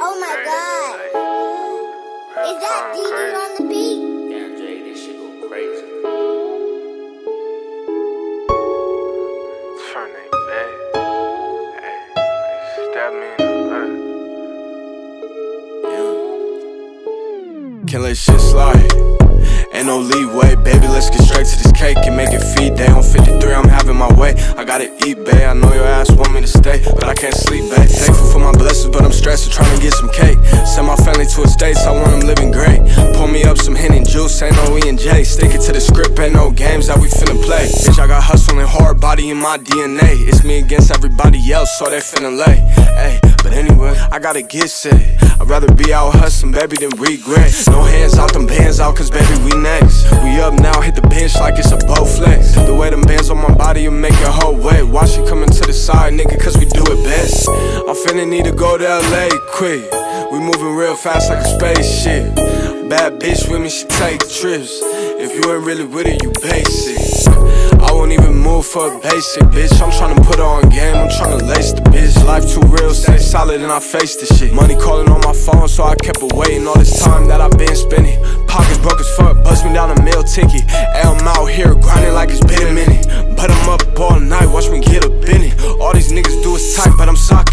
Oh my god. Is that DJ on the beat? Damn, Jay, this shit go crazy. Turn they back. Hey, they stab me in the back. Can't let shit slide. Ain't no leeway, baby. Let's get straight to this cake and make it feed day. On 53, I'm having my way. I gotta eat, babe. I know your ass want me to stay, but I can't sleep, stressed trying to get some cake. Send my family to a state, so I want them living great. Pour me up some Henny juice, ain't no E and J. Stick it to the script, ain't no games that we finna play. Bitch, I got hustling hard, body in my DNA. It's me against everybody else, so they finna lay. Ay, but anyway, I gotta get set. I'd rather be out hustling, baby, than regret. No hands out, them bands out, cause baby, we next. We up now, hit the bench like it's a Bowflex. The way them bands on my body, you make your whole wet. Finna need to go to LA quick. We moving real fast like a spaceship. Bad bitch with me, she take trips. If you ain't really with it, you basic. I won't even move for a basic bitch. I'm tryna put her on game, I'm tryna lace the bitch. Life too real, stay solid and I face the shit. Money calling on my phone, so I kept it waiting all this time that I've been spending. Pockets broke as fuck, bust me down a meal ticket. And I'm out here grinding like it's been a minute. But I'm up all night, watch me get up in it. All these niggas do is tight, but I'm socking.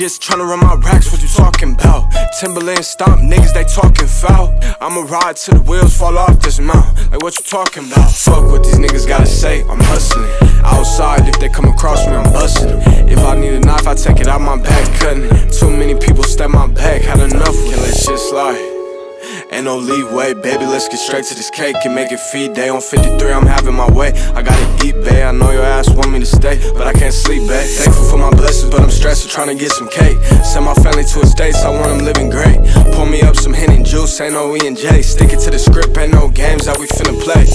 Just tryna run my racks, what you talking about? Timberland stomp, niggas they talking foul. I'ma ride till the wheels fall off this mount. Like what you talking about? Fuck what these niggas gotta say, I'm hustling. Outside, if they come across me, I'm busting. If I need a knife, I take it out my back, cutting. Too many people step my back, had enough, can't let shit slide. Ain't no leeway, baby, let's get straight to this cake and make it feed day. On 53, I'm having my way. I gotta eat, babe. I know your ass want me to stay, but I can't sleep, babe. Thankful for my blessings, but I'm stressed trying to get some cake. Send my family to a state, so I want them living great. Pour me up some Henny juice, ain't no E and J. Stick it to the script, ain't no games that we finna play.